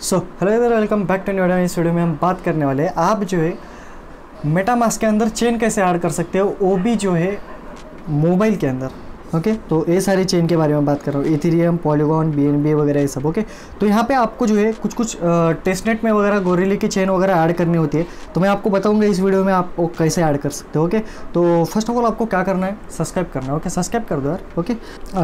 सो hello इधर welcome back to new इस video में हम बात करने वाले हैं। आप जो है मेटामास्क के अंदर चेन कैसे ऐड कर सकते हो? वो भी जो है मोबाइल के अंदर। ओके? okay, तो ये सारी चेन के बारे में बात कर रहा हूँ। इथीरियम पॉलीगॉन बी वगैरह ये सब ओके? okay? तो यहाँ पे आपको जो है कुछ कुछ टेस्टनेट में वगैरह गोरेली की चेन वगैरह ऐड करनी होती है। तो मैं आपको बताऊँगा इस वीडियो में आप वो कैसे ऐड कर सकते हो ओके? okay? तो फ़र्स्ट ऑफ़ ऑल आपको क्या करना है? सब्सक्राइब करना है ओके? सब्सक्राइब कर दो यार ओके?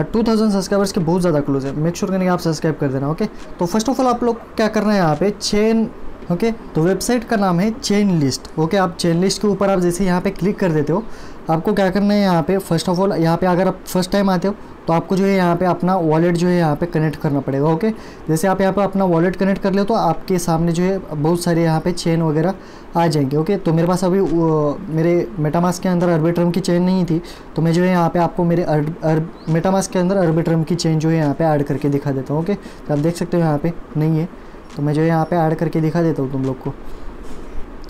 टू थाउज़ेंड सब्सक्राइबर्स के बहुत ज़्यादा क्लोज है। मेक श्योर करने आप सब्सक्राइब कर देना ओके? तो फ़र्स्ट ऑफ़ ऑल आप लोग क्या करना है यहाँ पे? Chain okay? तो वेबसाइट का नाम है चेन लिस्ट ओके, आप चेन लिस्ट के ऊपर आप जैसे यहाँ पे क्लिक कर देते हो, आपको क्या करना है यहाँ पे फ़र्स्ट ऑफ़ ऑल यहाँ पे अगर आप फ़र्स्ट टाइम आते हो तो आपको जो है यहाँ पे अपना वॉलेट जो है यहाँ पे कनेक्ट करना पड़ेगा, ओके? जैसे आप यहाँ पे अपना वॉलेट कनेक्ट कर ले तो आपके सामने जो है बहुत सारे यहाँ पे चेन वगैरह आ जाएँगे, ओके? तो मेरे पास अभी मेरे मेटामास के अंदर अर्बिट्रम की चेन नहीं थी तो मैं जो है यहाँ पे आपको मेरे मेटामास के अंदर अर्बिट्रम की चेन जो है यहाँ पे ऐड करके दिखा देता हूँ, ओके? तो आप देख सकते हो यहाँ पे नहीं है। तो मैं जो यहाँ पे ऐड करके दिखा देता हूँ तुम लोग को।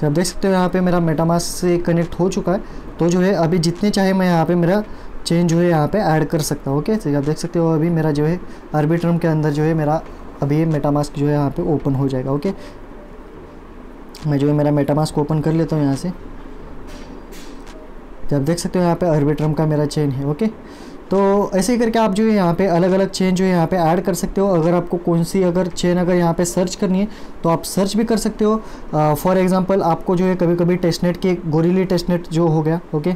तो आप देख सकते हो यहाँ पे मेरा मेटामास से कनेक्ट हो चुका है। तो जो है, अभी जितने चाहे मैं यहाँ पे मेरा चेंज जो है यहाँ पे ऐड कर सकता हूँ ओके तो आप देख सकते हो अभी मेरा जो है आर्बिट्रम के अंदर जो है मेरा अभी ये मेटामास्क जो है यहाँ पे ओपन हो जाएगा ओके मैं जो है मेरा मेटामास्क ओपन कर लेता हूँ यहाँ से। तो आप देख सकते हो यहाँ पे आर्बिट्रम का मेरा चेन है ओके तो ऐसे करके आप जो है यहाँ पे अलग अलग चेन जो है यहाँ पे ऐड कर सकते हो। अगर आपको कौन सी अगर चेन अगर यहाँ पे सर्च करनी है तो आप सर्च भी कर सकते हो। फॉर एग्जांपल आपको जो है कभी कभी टेस्टनेट के गोरीली टेस्टनेट जो हो गया ओके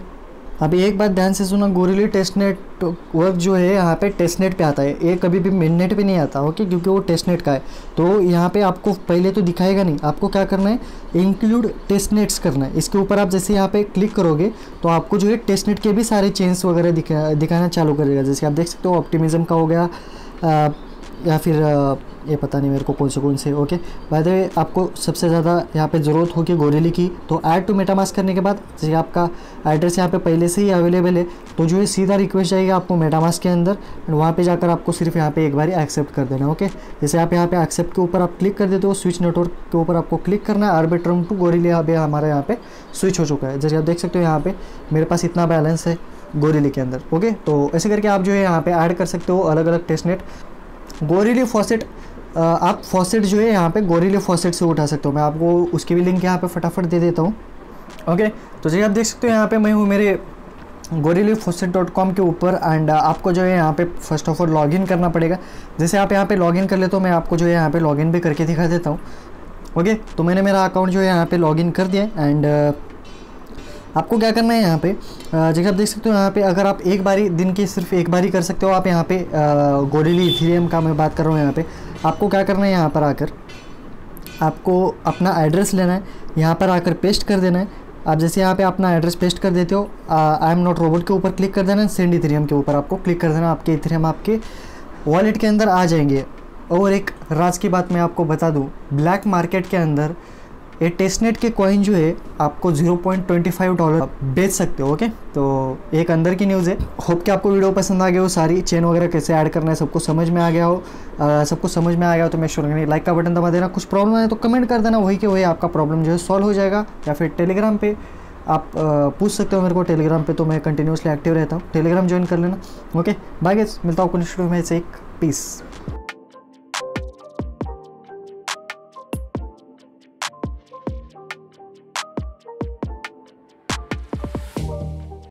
अभी एक बात ध्यान से सुना गोरेली गोरिली टेस्टनेट वर्क जो है, यहाँ पे टेस्टनेट पे आता है। ये कभी भी मिननेट पे नहीं आता ओके क्योंकि वो टेस्टनेट का है। तो यहाँ पे आपको पहले तो दिखाएगा नहीं। आपको क्या करना है? इंक्लूड टेस्टनेट्स करना है। इसके ऊपर आप जैसे यहाँ पे क्लिक करोगे तो आपको जो है टेस्टनेट के भी सारे चेंज वगैरह दिखा, दिखाना चालू करेगा। जैसे आप देख सकते हो ऑप्टिमिज़म का हो गया या फिर ये पता नहीं मेरे को कौन से कौन से ओके बाय द वे आपको सबसे ज़्यादा यहाँ पे ज़रूरत होगी गोरेली की तो ऐड टू मेटामास्क करने के बाद, जैसे आपका एड्रेस यहाँ पे पहले से ही अवेलेबल है तो जो है सीधा रिक्वेस्ट जाएगी आपको मेटामास्क के अंदर एंड वहाँ पे जाकर आपको सिर्फ़ यहाँ पे एक बार एक्सेप्ट कर देना ओके जैसे आप यहाँ पे एक्सेप्ट के ऊपर आप क्लिक कर देते हो स्विच नेटवर्क के ऊपर आपको क्लिक करना है आर्बिट्रम टू गोरेली यहाँ हमारा यहाँ पर स्विच हो चुका है। जैसे आप देख सकते हो यहाँ पर मेरे पास इतना बैलेंस है गोरेली के अंदर ओके तो ऐसे करके आप जो है यहाँ पे ऐड कर सकते हो अलग अलग टेस्टनेट गोरीली फॉसेट आप फॉसेट जो है यहाँ पे गोरीली फॉसेट से उठा सकते हो। मैं आपको उसकी भी लिंक यहाँ पे फटाफट दे देता हूँ। ओके? तो जैसे आप देख सकते हो, यहाँ पे मैं हूँ मेरे गोरीली फॉसेट डॉट कॉम के ऊपर एंड आपको जो है यहाँ पे फ़र्स्ट ऑफ़ ऑल लॉगिन करना पड़ेगा। जैसे आप यहाँ पे लॉगिन कर ले तो मैं आपको जो है यहाँ पे लॉगिन भी करके दिखा देता हूँ। ओके? तो मैंने मेरा अकाउंट जो है यहाँ पे लॉगिन कर दिया एंड आपको क्या करना है यहाँ पे? जैसे आप देख सकते हो यहाँ पे, अगर आप एक बारी, दिन की सिर्फ़ एक बारी कर सकते हो, आप यहाँ पे गोडेली इथीरियम का मैं बात कर रहा हूँ यहाँ पे। आपको क्या करना है यहाँ पर आकर? आपको अपना एड्रेस लेना है, यहाँ पर आकर पेस्ट कर देना है। आप जैसे यहाँ पे अपना एड्रेस पेस्ट कर देते हो आई एम नॉट रोबोट के ऊपर क्लिक कर देना सेंड इथेरियम के ऊपर आपको क्लिक कर देना आपके इथेरियम आपके वॉलेट के अंदर आ जाएँगे। और एक राज की बात मैं आपको बता दूँ ब्लैक मार्केट के अंदर ये टेस्टनेट के कॉइन जो है, आपको 0.25 डॉलर बेच सकते हो ओके तो एक अंदर की न्यूज़ है। होप कि आपको वीडियो पसंद आ गया हो, सारी चेन वगैरह कैसे ऐड करना है, सबको समझ में आ गया हो। सबको समझ में आ गया हो तो मैं श्योर नहीं लाइक का बटन दबा देना। कुछ प्रॉब्लम है तो कमेंट कर देना, वही के वही आपका प्रॉब्लम जो है सॉल्व हो जाएगा। या फिर टेलीग्राम पर आप पूछ सकते हो मेरे को टेलीग्राम पे तो मैं कंटिन्यूसली एक्टिव रहता हूँ। टेलीग्राम ज्वाइन कर लेना ओके बाय गेस मिलता हूँ कुछ में से एक पीस